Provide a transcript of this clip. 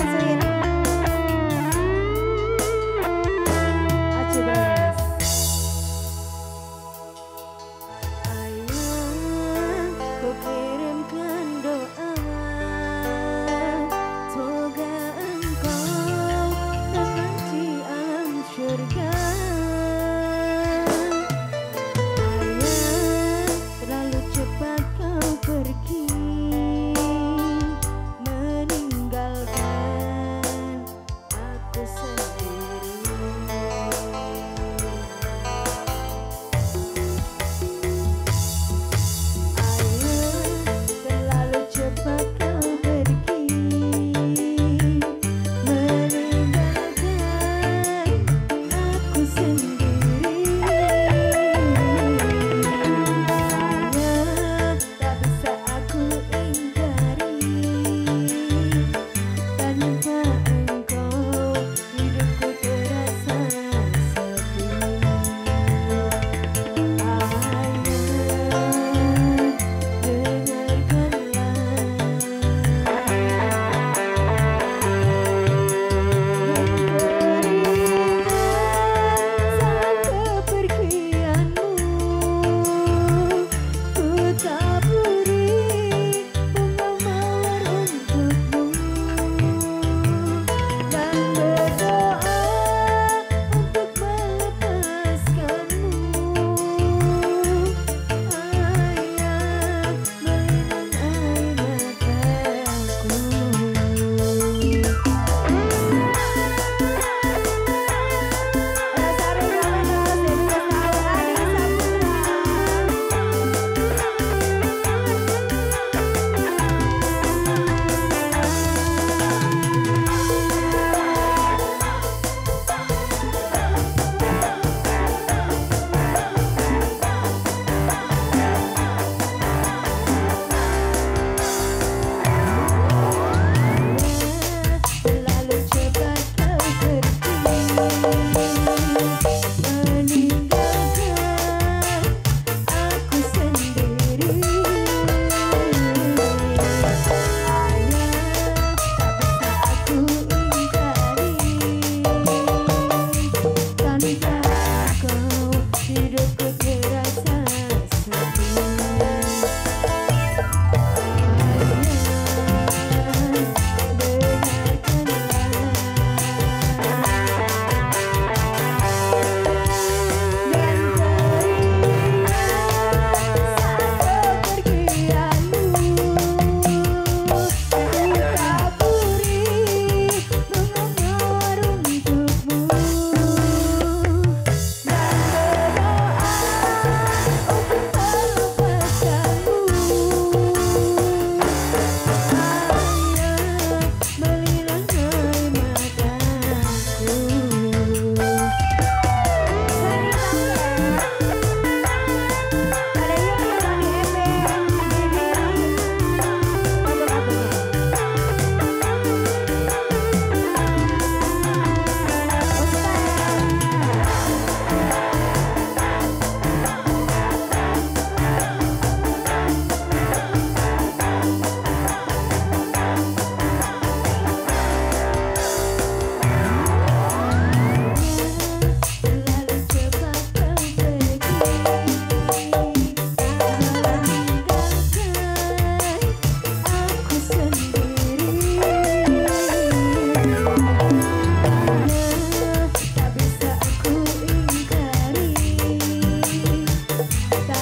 Thanks, Serena.